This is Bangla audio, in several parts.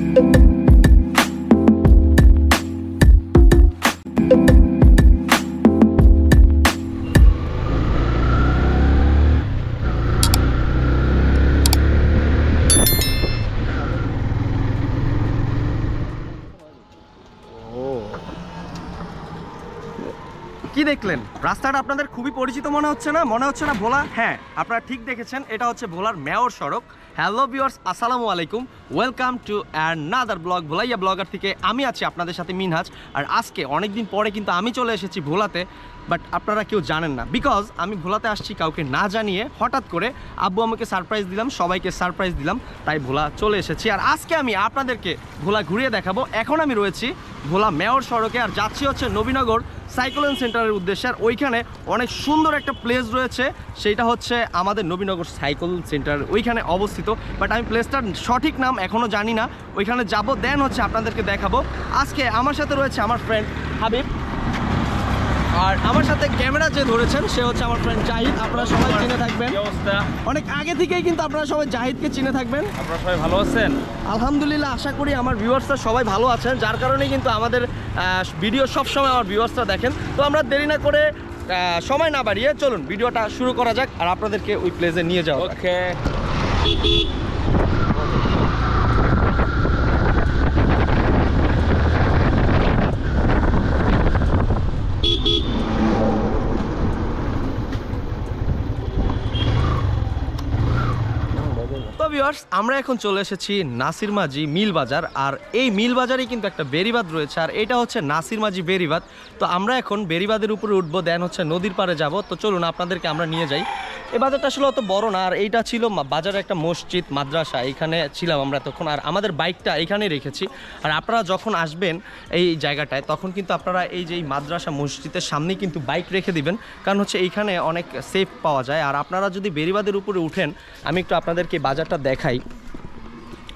কি দেখলেন। রাস্তাটা আপনাদের খুবই পরিচিত মনে হচ্ছে না? মনে হচ্ছে না ভোলা? হ্যাঁ আপনারা ঠিক দেখেছেন, এটা হচ্ছে ভোলার মেয়র সড়ক। হ্যালো ভিওর্স আসসালামু আলাইকুম। Welcome to another blog Bholaiya blogger থেকে আমি আছি আপনাদের সাথে মিনহাজ। আর আজকে অনেকদিন পরে কিন্তু আমি চলে এসেছি ভোলাতে। বাট আপনারা কেউ জানেন না। বিকজ আমি ভোলাতে আসছি কাউকে না জানিয়ে হঠাৎ করে আব্বু আমাকে সারপ্রাইজ দিলাম, সবাইকে সারপ্রাইজ দিলাম, তাই ভোলা চলে এসেছি। আর আজকে আমি আপনাদেরকে ভোলা ঘুরিয়ে দেখাবো। এখন আমি রয়েছি ভোলা মেয়র সড়কে আর যাচ্ছি হচ্ছে নবীনগর সাইক্লোন সেন্টারের উদ্দেশ্যে। আর ওইখানে অনেক সুন্দর একটা প্লেস রয়েছে, সেইটা হচ্ছে আমাদের নবীনগর সাইকেল সেন্টার ওইখানে অবস্থিত। বাট আমি প্লেসটার সঠিক নাম এখনও জানি না। ওইখানে যাব দেন হচ্ছে আপনাদেরকে দেখাবো। আজকে আমার সাথে রয়েছে আমার ফ্রেন্ড হাবিব। আর আমার সাথে ক্যামেরা যে ধরেছেন সে হচ্ছে আমার ফ্রেন্ড জাহিদ। আপনারা সবাই চিনে থাকবেন। অনেক আগে থেকেই কিন্তু আপনারা সবাই জাহিদকে চিনে থাকবেন। আপনারা সবাই ভালো আছেন? আলহামদুলিল্লাহ আশা করি আমার ভিউয়ার্সরা সবাই ভালো আছেন যার কারণে কিন্তু আমাদের ভিডিও সবসময় আমার ভিউয়ার্সরা দেখেন। তো আমরা দেরি না করে সময় না বাড়িয়ে চলুন ভিডিওটা শুরু করা যাক আর আপনাদেরকে ওই প্লেসে নিয়ে যাওয়া। ওকে তো ভিউয়ার্স, আমরা এখন চলে এসেছি নাসির মাঝি মিল বাজার আর এই মিল বাজারেই কিন্তু একটা বেরিবাদ রয়েছে, আর এটা হচ্ছে নাসির মাঝি বেরিবাদ তো আমরা এখন বেরিবাদের উপরে উঠবো, দেন হচ্ছে নদীর পাড়ে যাব। তো চলুন, আপনাদেরকে আমরা নিয়ে যাই। এই বাজারটা আসলে অত বড় না, আর এইটা ছিল বাজারে একটা মসজিদ, মাদ্রাসা। এখানে ছিলাম আমরা তখন, আর আমাদের বাইকটা এখানেই রেখেছি। আর আপনারা যখন আসবেন এই জায়গাটায়, তখন কিন্তু আপনারা এই যে মাদ্রাসা মসজিদের সামনেই কিন্তু বাইক রেখে দিবেন। কারণ হচ্ছে এইখানে অনেক সেফ পাওয়া যায়। আর আপনারা যদি বেরিবাদের উপরে উঠেন, আমি একটু আপনাদেরকে বাজারটা দেখাই।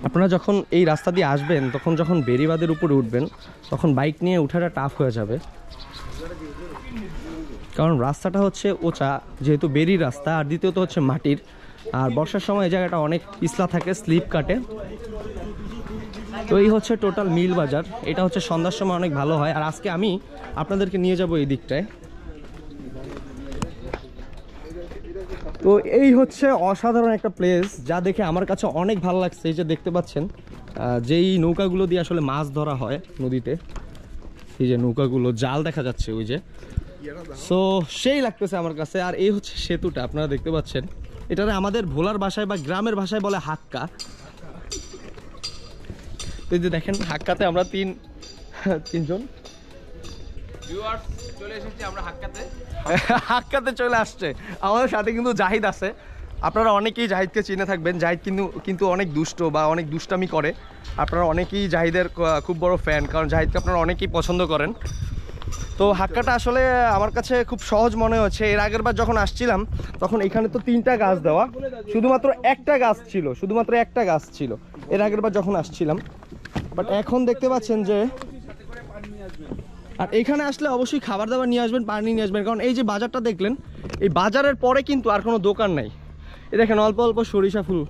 আপনারা যখন এই রাস্তা দিয়ে আসবেন, তখন যখন বেরিবাদের উপরে উঠবেন, তখন বাইক নিয়ে উঠাটা টাফ হয়ে যাবে। কারণ রাস্তাটা হচ্ছে ওচা, যেহেতু বেরির রাস্তা, আর দ্বিতীয়ত হচ্ছে মাটির। আর বর্ষার সময় এই জায়গাটা অনেক পিছলা থাকে, স্লিপ কাটে। তো এই হচ্ছে টোটাল মিল বাজার। এটা হচ্ছে সন্ধ্যার সময় অনেক ভালো হয়। আর আজকে আমি আপনাদেরকে নিয়ে যাব এই দিকটায়। তো এই হচ্ছে অসাধারণ একটা প্লেস যা দেখে আমার কাছে অনেক ভালো লাগছে। এই যে দেখতে পাচ্ছেন যেই নৌকাগুলো দিয়ে আসলে মাছ ধরা হয় নদীতে, এই যে নৌকাগুলো, জাল দেখা যাচ্ছে ওই যে। সো সেই লাগতেছে আমার কাছে আর এই হচ্ছে সেতুটা আপনারা দেখতে পাচ্ছেন। এটা আমাদের ভোলার ভাষায় বা গ্রামের ভাষায় বলে হাক্কা। তো যে দেখেন হাক্কাতে আমরা তিন তিনজন। চলে এসেছি আমরা হাক্কাতে। হাক্কাতে চলে আসছে। আমাদের সাথে কিন্তু জাহিদ আছে। আপনারা অনেকেই জাহিদকে চিনে থাকবেন। জাহিদ কিন্তু কিন্তু অনেক দুষ্ট বা অনেক দুষ্টামি করে। আপনারা অনেকেই জাহিদের খুব বড় ফ্যান কারণ জাহিদকে আপনারা অনেকেই পছন্দ করেন। তো হাক্কাটা আসলে আমার কাছে খুব সহজ মনে হচ্ছে। এর আগের বার যখন আসছিলাম, তখন এখানে তো তিনটা গাছ দেওয়া। শুধুমাত্র একটা গাছ ছিল, শুধুমাত্র একটা গাছ ছিল। এর আগের বার যখন আসছিলাম বাট এখন দেখতে পাচ্ছেন যে আর এখানে আসলে অবশ্যই খাবার দাবার নিয়ে আসবেন, পানি নিয়ে আসবেন। কারণ এই যে বাজারটা দেখলেন, এই বাজারের পরে কিন্তু আর কোনো দোকান নাই। এ দেখেন অল্প অল্প সরিষা ফুল।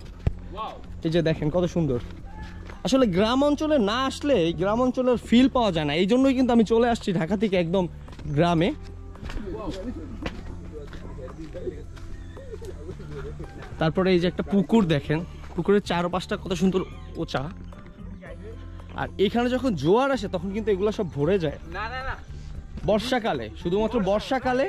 এই যে দেখেন কত সুন্দর। আসলে গ্রাম অঞ্চলে না আসলে গ্রাম অঞ্চলের ফিল পাওয়া যায় না। এই জন্যই কিন্তু আমি চলে আসছি ঢাকা থেকে একদম গ্রামে। তারপরে এই যে একটা পুকুর দেখেন, পুকুরের চারপাশটা কত সুন্দর ওচা। আর এখানে যখন জোয়ার আসে, তখন কিন্তু এগুলো সব ভরে যায়। না না না। বর্ষাকালে, শুধুমাত্র বর্ষাকালে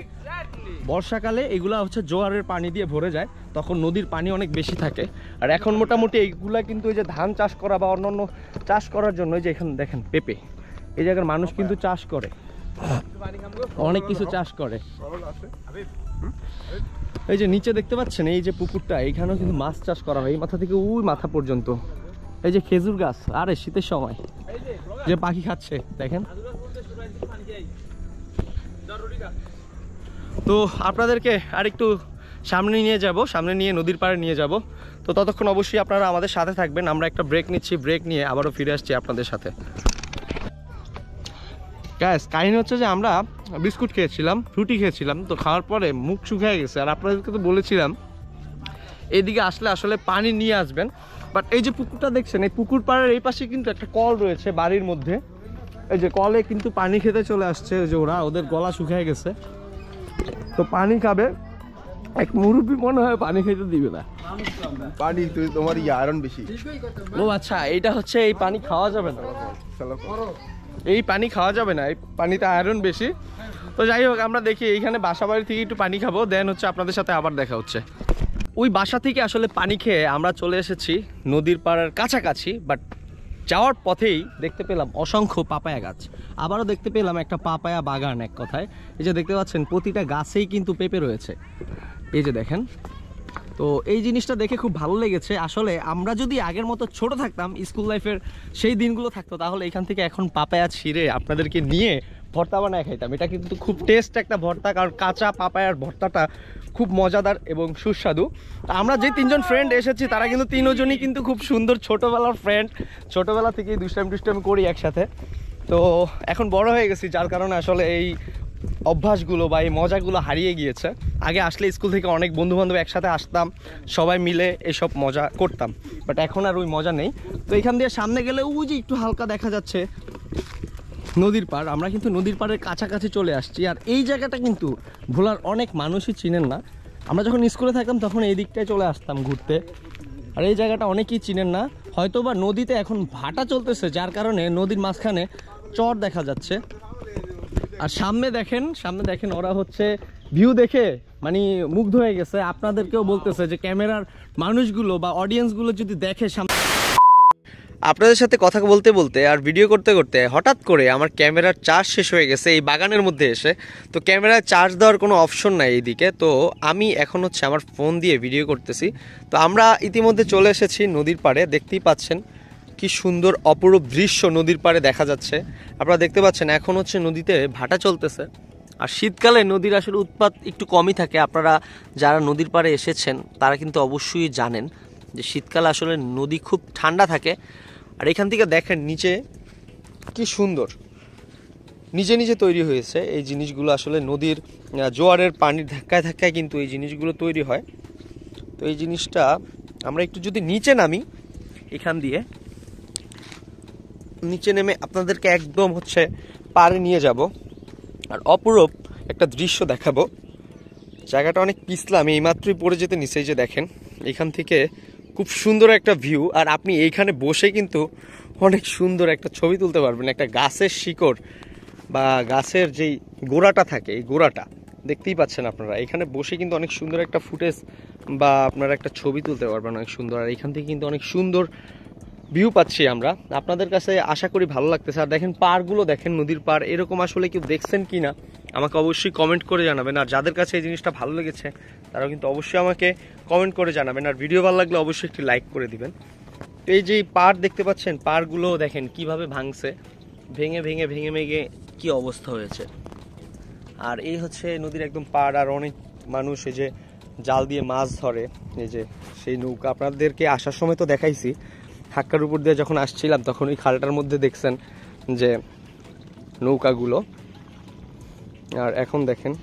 বর্ষাকালে এগুলা হচ্ছে জোয়ারের পানি দিয়ে ভরে যায়, তখন নদীর পানি অনেক বেশি থাকে। আর এখন মোটামুটি এইগুলা কিন্তু ওই যে ধান চাষ করা বা অন্যান্য চাষ করার জন্য, এই যে এখানে দেখেন পেঁপে, এই জায়গার মানুষ কিন্তু চাষ করে। অনেক কিছু চাষ করে। এই যে নিচে দেখতে পাচ্ছেন, এই যে পুকুরটা, এইখানেও কিন্তু মাছ চাষ করা হয়, এই মাথা থেকে ওই মাথা পর্যন্ত। এই যে খেজুর গাছ, আরে শীতের সময়, যে পাখি খাচ্ছে, দেখেন। তো আপনাদেরকে আরেকটু সামনে নিয়ে যাব, সামনে নিয়ে নদীর পাড়ে নিয়ে যাব। তো ততক্ষণ অবশ্যই আপনারা আমাদের সাথে থাকবেন, আমরা একটা ব্রেক নিচ্ছি ব্রেক নিয়ে আবারও ফিরে আসছি আপনাদের সাথে। গ্যাস কাহিনী হচ্ছে যে আমরা বিস্কুট খেয়েছিলাম, রুটি খেয়েছিলাম, তো খাওয়ার পরে মুখ শুকিয়ে গেছে। আর আপনাদেরকে তো বলেছিলাম, এদিকে আসলে আসলে পানি নিয়ে আসবেন বাট এই যে পুকুরটা দেখছেন, এই পুকুর পাড়ের এই পাশে কিন্তু একটা কল রয়েছে বাড়ির মধ্যে। এই যে কলে কিন্তু পানি খেতে চলে আসছে যে ওরা ওদের গলা শুকিয়ে গেছে। তো পানি খাবে। এক মুরব্বী মনে হয় পানি খেতে দিবে না। পানি তুই তোমার আয়রন বেশি। ও আচ্ছা এইটা হচ্ছে এই পানি খাওয়া যাবে না। এই পানি খাওয়া যাবে না এই পানিতে আয়রন বেশি। তো যাই হোক আমরা দেখি এইখানে বাসা বাড়ি থেকে একটু পানি খাব দেন হচ্ছে আপনাদের সাথে আবার দেখা হচ্ছে। ওই বাসা থেকে আসলে পানি খেয়ে আমরা চলে এসেছি নদীর পাড়ার কাছাকাছি বাট যাওয়ার পথেই দেখতে পেলাম অসংখ্য পাপায়া গাছ। আবারও দেখতে পেলাম একটা পাপায়া বাগান এক কথায়। এই যে দেখতে পাচ্ছেন, প্রতিটা গাছেই কিন্তু পেঁপে রয়েছে। এই যে দেখেন। তো এই জিনিসটা দেখে খুব ভালো লেগেছে। আসলে আমরা যদি আগের মতো ছোট থাকতাম, স্কুল লাইফের সেই দিনগুলো থাকতো, তাহলে এখান থেকে এখন পাপায়া ছিঁড়ে আপনাদেরকে নিয়ে ভর্তা বানায় খাইতাম। এটা কিন্তু খুব টেস্ট একটা ভর্তা, কারণ কাঁচা পাপায়ার ভর্তাটা খুব মজাদার এবং সুস্বাদু। আমরা যে তিনজন ফ্রেন্ড এসেছি, তারা কিন্তু তিনজনই কিন্তু খুব সুন্দর ছোটোবেলার ফ্রেন্ড ছোটোবেলা থেকেই দুষ্টাম টুষ্টাম করি একসাথে। তো এখন বড় হয়ে গেছি, যার কারণে আসলে এই অভ্যাসগুলো বা এই মজাগুলো হারিয়ে গিয়েছে। আগে আসলে স্কুল থেকে অনেক বন্ধু বান্ধব একসাথে আসতাম, সবাই মিলে এসব মজা করতাম। বাট এখন আর ওই মজা নেই। তো এখান দিয়ে সামনে গেলে ওই যে একটু হালকা দেখা যাচ্ছে নদীর পাড়, আমরা কিন্তু নদীর পাড়ের কাছাকাছি চলে আসছি। আর এই জায়গাটা কিন্তু ভোলার অনেক মানুষই চিনেন না। আমরা যখন স্কুলে থাকতাম তখন এই দিকটায় চলে আসতাম ঘুরতে। আর এই জায়গাটা অনেকেই চিনেন না। হয়তো বা নদীতে এখন ভাটা চলতেছে, যার কারণে নদীর মাঝখানে চর দেখা যাচ্ছে। আর সামনে দেখেন সামনে দেখেন ওরা হচ্ছে ভিউ দেখে মানে মুগ্ধ হয়ে গেছে। আপনাদেরকেও বলতেছে যে, ক্যামেরার মানুষগুলো বা অডিয়েন্সগুলো যদি দেখে সামনে আপনাদের সাথে কথা বলতে বলতে আর ভিডিও করতে করতে হঠাৎ করে আমার ক্যামেরার চার্জ শেষ হয়ে গেছে এই বাগানের মধ্যে এসে। তো ক্যামেরায় চার্জ দেওয়ার কোনো অপশন নাই এইদিকে। তো আমি এখন হচ্ছে আমার ফোন দিয়ে ভিডিও করতেছি। তো আমরা ইতিমধ্যে চলে এসেছি নদীর পাড়ে, দেখতেই পাচ্ছেন কি সুন্দর অপরূপ দৃশ্য নদীর পাড়ে দেখা যাচ্ছে। আপনারা দেখতে পাচ্ছেন এখন হচ্ছে নদীতে ভাটা চলতেছে। আর শীতকালে নদীর আসলে উৎপাত একটু কমই থাকে। আপনারা যারা নদীর পাড়ে এসেছেন, তারা কিন্তু অবশ্যই জানেন যে শীতকালে আসলে নদী খুব ঠান্ডা থাকে। আর এখান থেকে দেখেন নিচে কি সুন্দর। নিজে নিজে তৈরি হয়েছে। এই জিনিসগুলো আসলে নদীর জোয়ারের পানির ধাক্কায় ধাক্কায় কিন্তু এই জিনিসগুলো তৈরি হয়। তো এই জিনিসটা আমরা একটু যদি নিচে নামি, এখান দিয়ে নিচে নেমে আপনাদেরকে একদম হচ্ছে পাড়ে নিয়ে যাব। আর অপরূপ একটা দৃশ্য দেখাবো। জায়গাটা অনেক পিছলাম এইমাত্রই পড়ে যেতে নিচে যে দেখেন, এখান থেকে খুব সুন্দর একটা ভিউ আর আপনি এইখানে বসে কিন্তু অনেক সুন্দর একটা ছবি তুলতে পারবেন। একটা গাছের শিকড় বা গাছের যেই গোড়াটা থাকে, এই গোড়াটা, দেখতেই পাচ্ছেন আপনারা। এখানে বসে কিন্তু অনেক সুন্দর একটা ফুটেজ বা আপনারা একটা ছবি তুলতে পারবেন অনেক সুন্দর। আর এখান থেকে কিন্তু অনেক সুন্দর ভিউ পাচ্ছি আমরা। আপনাদের কাছে আশা করি ভালো লাগতেছে। আর দেখেন, পাড়গুলো দেখেন, নদীর পাড়, এরকম আসলে কেউ দেখছেন কি না আমাকে অবশ্যই কমেন্ট করে জানাবেন। আর যাদের কাছে এই জিনিসটা ভালো লেগেছে, তারাও কিন্তু অবশ্যই আমাকে কমেন্ট করে জানাবেন। আর ভিডিও ভালো লাগলে অবশ্যই একটি লাইক করে দিবেন। তো এই যে পাড় দেখতে পাচ্ছেন, পাড়গুলো দেখেন কীভাবে ভাঙছে, ভেঙে ভেঙে ভেঙে ভেঙে কি অবস্থা হয়েছে। আর এই হচ্ছে নদীর একদম পাড়, আর অনেক মানুষ এই যে জাল দিয়ে মাছ ধরে, এই যে সেই নৌকা। আপনাদেরকে আসার সময় তো দেখাইছি হাক্কার উপর দিয়ে যখন আসছিলাম, তখন ওই খালটার মধ্যে দেখছেন যে নৌকাগুলো। আর এখন দেখেন,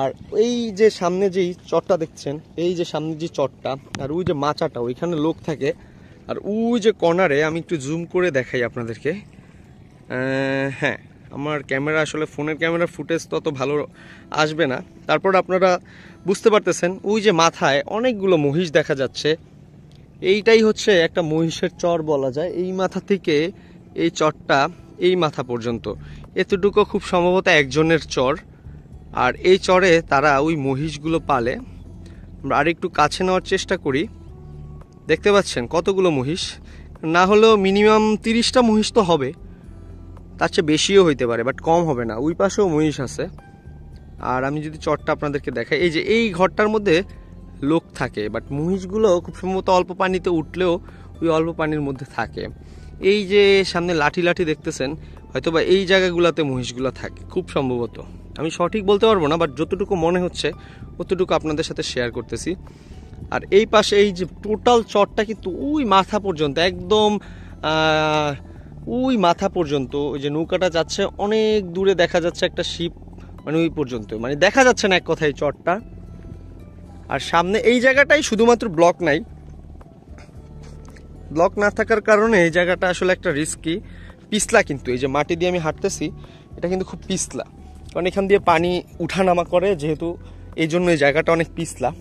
আর এই যে সামনে যেই চটটা দেখছেন, এই যে সামনে যে চটটা আর ওই যে মাচাটা, ওইখানে লোক থাকে। আর ওই যে কর্নারে আমি একটু জুম করে দেখাই আপনাদেরকে। হ্যাঁ আমার ক্যামেরা, আসলে ফোনের ক্যামেরার ফুটেজ তত ভালো আসবে না। তারপর আপনারা বুঝতে পারতেছেন, ওই যে মাথায় অনেকগুলো মহিষ দেখা যাচ্ছে। এইটাই হচ্ছে একটা মহিষের চর বলা যায়। এই মাথা থেকে এই চরটা এই মাথা পর্যন্ত। এতটুকু খুব সম্ভবত একজনের চর। আর এই চরে তারা ওই মহিষগুলো পালে। আমরা আর একটু কাছে নেওয়ার চেষ্টা করি। দেখতে পাচ্ছেন কতগুলো মহিষ। না হলেও মিনিমাম তিরিশটা মহিষ তো হবে। তার চেয়ে বেশিও হইতে পারে বাট কম হবে না। ওই পাশেও মহিষ আছে। আর আমি যদি চটটা আপনাদেরকে দেখাই, এই যে এই ঘরটার মধ্যে লোক থাকে বাট মহিষগুলো খুব সম্ভবত অল্প পানিতে উঠলেও ওই অল্প পানির মধ্যে থাকে। এই যে সামনে লাঠি লাঠি দেখতেছেন হয়তো বা এই জায়গাগুলোতে মহিষগুলো থাকে, খুব সম্ভবত। আমি সঠিক বলতে পারব না বাট যতটুকু মনে হচ্ছে ততটুকু আপনাদের সাথে শেয়ার করতেছি। আর এই পাশে এই যে টোটাল চটটা কিন্তু ওই মাথা পর্যন্ত, একদম ওই মাথা পর্যন্ত, ওই যে নৌকাটা যাচ্ছে, অনেক দূরে দেখা যাচ্ছে একটা শিপ মানে ওই পর্যন্ত। মানে দেখা যাচ্ছে না এক কথায় চটটা আর সামনে এই জায়গাটাই শুধুমাত্র ব্লক নাই। ব্লক না থাকার কারণে এই জায়গাটা আসলে একটা রিস্কি পিছলা কিন্তু। এই যে মাটি দিয়ে আমি হাঁটতেছি, এটা কিন্তু খুব পিছলা। কারণ এখান দিয়ে পানি উঠানামা করে, যেহেতু এই জন্য এই জায়গাটা অনেক পিছলা।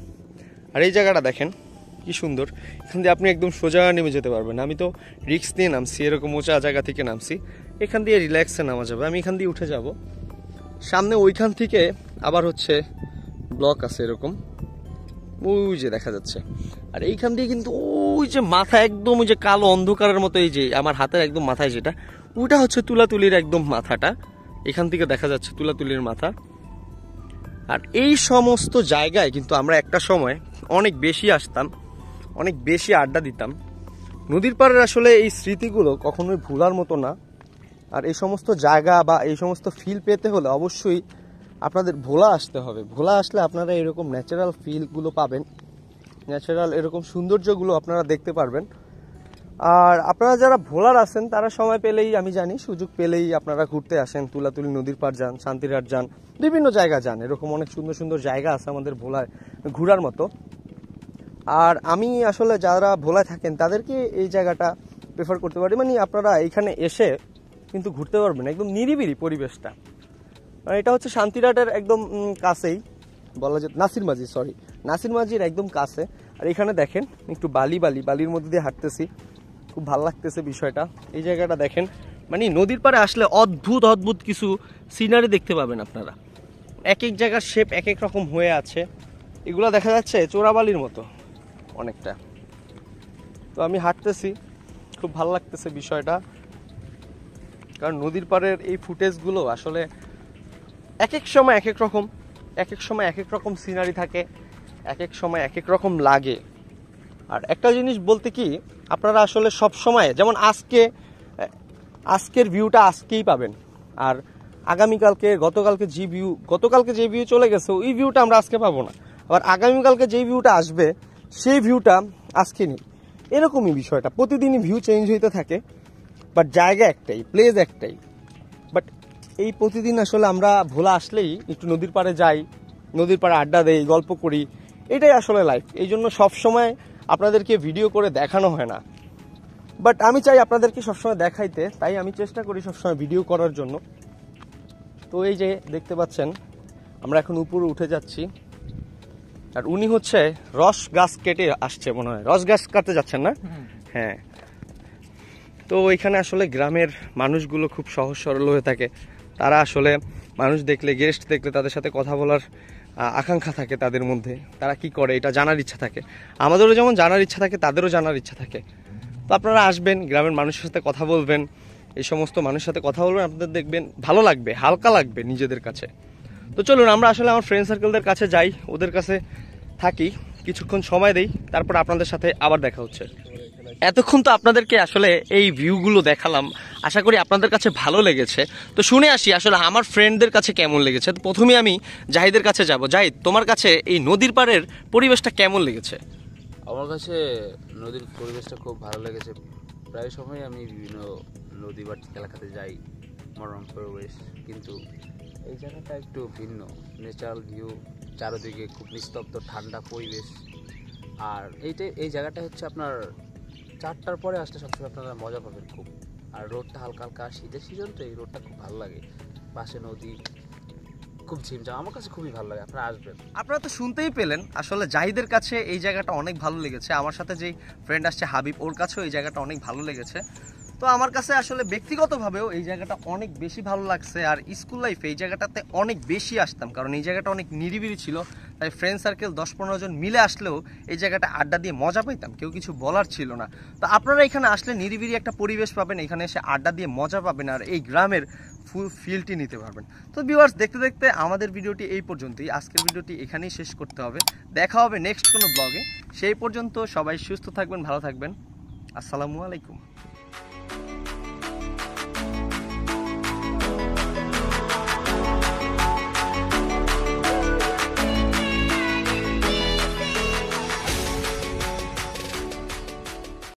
আর এই জায়গাটা দেখেন কি সুন্দর। এখান দিয়ে আপনি একদম সোজা নেমে যেতে পারবেন। আমি তো রিক্স নিয়ে নামছি, এরকম উঁচা জায়গা থেকে নামছি। এখান দিয়ে রিল্যাক্সে নামা যাবে। আমি এখান দিয়ে উঠে যাব। সামনে ওইখান থেকে আবার হচ্ছে ব্লক আছে এরকম। ওই যে দেখা যাচ্ছে। আর এইখান দিয়ে কিন্তু ওই যে মাথা একদম ওই যে কালো অন্ধকারের মতো এই যে আমার হাতের একদম মাথায় যেটা, ওইটা হচ্ছে তুলাতুলির একদম মাথাটা। এখান থেকে দেখা যাচ্ছে তুলাতুলির মাথা। আর এই সমস্ত জায়গায় কিন্তু আমরা একটা সময় অনেক বেশি আসতাম। অনেক বেশি আড্ডা দিতাম। নদীর পাড়ের আসলে এই স্মৃতিগুলো কখনোই ভুলার মতো না। আর এই সমস্ত জায়গা বা এই সমস্ত ফিল পেতে হলে অবশ্যই আপনাদের ভোলা আসতে হবে। ভোলা আসলে আপনারা এরকম ন্যাচারাল ফিলগুলো পাবেন। ন্যাচারাল এরকম সৌন্দর্যগুলো আপনারা দেখতে পারবেন। আর আপনারা যারা ভোলার আছেন, তারা সময় পেলেই, আমি জানি, সুযোগ পেলেই আপনারা ঘুরতে আসেন। তুলাতুলি নদীর পাড় যান, শান্তিরহাট যান, বিভিন্ন জায়গা যান। এরকম অনেক সুন্দর সুন্দর জায়গা আছে আমাদের ভোলায় ঘোরার মতো। আর আমি আসলে যারা ভোলায় থাকেন, তাদেরকে এই জায়গাটা প্রেফার করতে পারি। মানে আপনারা এইখানে এসে কিন্তু ঘুরতে পারবেন, একদম নিরিবিলি পরিবেশটা। এটা হচ্ছে শান্তিরাটের একদম কাছেই। বলা যায় নাসির মাঝি সরি নাসির মাঝির একদম কাছে। আর এখানে দেখেন, একটু বালি বালি, বালির মধ্যে দিয়ে হাঁটতেছি। খুব ভালো লাগতেছে বিষয়টা। এই জায়গাটা দেখেন মানে নদীর পাড়ে আসলে অদ্ভুত অদ্ভুত কিছু সিনারি দেখতে পাবেন আপনারা। এক এক জায়গার শেপ এক এক রকম হয়ে আছে। এগুলো দেখা যাচ্ছে চোরাবালির মতো। অনেকটা। তো আমি হাঁটতেছি, খুব ভালো লাগতেছে বিষয়টা। কারণ নদীর পাড়ের এই ফুটেজগুলো আসলে এক এক সময় এক এক রকম এক এক সময় এক এক রকম সিনারি থাকে এক এক সময় এক এক রকম লাগে। আর একটা জিনিস বলতে কি, আপনারা আসলে সব সময়, যেমন আজকে, আজকের ভিউটা আজকেই পাবেন। আর আগামীকালকে, গতকালকে যে ভিউ গতকালকে যে ভিউ চলে গেছে, ওই ভিউটা আমরা আজকে পাবো না। আবার আগামীকালকে যে ভিউটা আসবে সেই ভিউটা আজকে নেই। এরকমই বিষয়টা। প্রতিদিনই ভিউ চেঞ্জ হইতে থাকে বাট জায়গা একটাই প্লেস একটাই। বাট এই প্রতিদিন আসলে আমরা ভোলা আসলেই একটু নদীর পাড়ে যাই, নদীর পাড়ে আড্ডা দেই, গল্প করি। এটাই আসলে লাইফ এই জন্য সবসময় আপনাদেরকে ভিডিও করে দেখানো হয় না। বাট আমি চাই আপনাদেরকে সবসময় দেখাইতে, তাই আমি চেষ্টা করি সবসময় ভিডিও করার জন্য। তো এই যে দেখতে পাচ্ছেন, আমরা এখন উপরে উঠে যাচ্ছি। আর উনি হচ্ছে রস গাছ কেটে আসছে মনে হয়। রস গাছ কাটতে যাচ্ছেন না? হ্যাঁ। তো এখানে আসলে গ্রামের মানুষগুলো খুব সহজ সরল হয়ে থাকে। তারা আসলে মানুষ দেখলে গেস্ট দেখলে তাদের সাথে কথা বলার আকাঙ্ক্ষা থাকে তাদের মধ্যে। তারা কি করে? এটা জানার ইচ্ছা থাকে। আমাদেরও যেমন জানার ইচ্ছা থাকে তাদেরও জানার ইচ্ছা থাকে। তো আপনারা আসবেন গ্রামের মানুষের সাথে কথা বলবেন এই সমস্ত মানুষের সাথে কথা বলবেন আপনাদের দেখবেন ভালো লাগবে হালকা লাগবে নিজেদের কাছে। তো চলুন, আমরা আসলে আমার ফ্রেন্ড সার্কেলদের কাছে যাই, ওদের কাছে থাকি, কিছুক্ষণ সময় দেই, তারপর আপনাদের সাথে আবার দেখা হচ্ছে। এতক্ষণ তো আপনাদেরকে আসলে এই ভিউগুলো দেখালাম, আশা করি আপনাদের কাছে ভালো লেগেছে। তো শুনে আসি আসলে আমার ফ্রেন্ডদের কাছে কেমন লেগেছে। তো প্রথমে আমি জাহিদের কাছে যাব। জাহিদ, তোমার কাছে এই নদীর পাড়ের পরিবেশটা কেমন লেগেছে? আমার কাছে নদীর পরিবেশটা খুব ভালো লেগেছে। প্রায় সময় আমি বিভিন্ন নদী বা এলাকাতে যাই মনোরম পরিবেশ, কিন্তু এই জায়গাটা একটু ভিন্ন। ন্যাচারাল ভিউ চারিদিকে খুব নিস্তব্ধ ঠান্ডা পরিবেশ। আর এইটা, এই জায়গাটা হচ্ছে আপনার চারটার পরে আসলে সবসময় আপনারা মজা পাবেন খুব। আর রোডটা হালকা হালকা, শীতের সিজন তো এই রোডটা খুব ভালো লাগে। পাশে নদী, খুব ঝিমঝাম, আমার কাছে খুবই ভালো লাগে, আপনারা আসবেন। আপনারা তো শুনতেই পেলেন, আসলে জাহিদের কাছে এই জায়গাটা অনেক ভালো লেগেছে। আমার সাথে যেই ফ্রেন্ড আসছে হাবিব, ওর কাছেও এই জায়গাটা অনেক ভালো লেগেছে। তো আমার কাছে আসলে ব্যক্তিগতভাবেও এই জায়গাটা অনেক বেশি ভালো লাগছে, আর স্কুল লাইফে এই জায়গাটাতে অনেক বেশি আসতাম, কারণ এই জায়গাটা অনেক নিরিবিলি ছিল, তাই ফ্রেন্ড সার্কেল দশ পনেরো জন মিলে আসলেও এই জায়গাটা আড্ডা দিয়ে মজা পাইতাম, কেউ কিছু বলার ছিল না। তো আপনারা এখানে আসলে নিরিবিলি একটা পরিবেশ পাবেন, এখানে এসে আড্ডা দিয়ে মজা পাবেন, আর এই গ্রামের ফুল ফিলটি নিতে পারবেন। তো ভিউয়ার্স দেখতে দেখতে আমাদের ভিডিওটি এই পর্যন্তই, আজকের ভিডিওটি এখানেই শেষ করতে হবে, দেখা হবে নেক্সট কোনো ব্লগে সেই পর্যন্ত সবাই সুস্থ থাকবেন, ভালো থাকবেন, আসসালামু আলাইকুম।